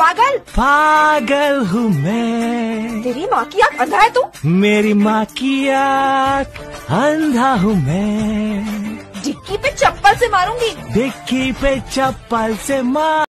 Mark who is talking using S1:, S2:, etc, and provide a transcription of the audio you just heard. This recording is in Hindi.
S1: पागल?
S2: पागल हूँ मैं।
S1: तेरी माँ की आँख अंधा है तू।
S2: मेरी माँ की आँख अंधा हूँ मैं।
S1: डिक्की पे चप्पल से मारूँगी।
S2: डिक्की पे चप्पल से मार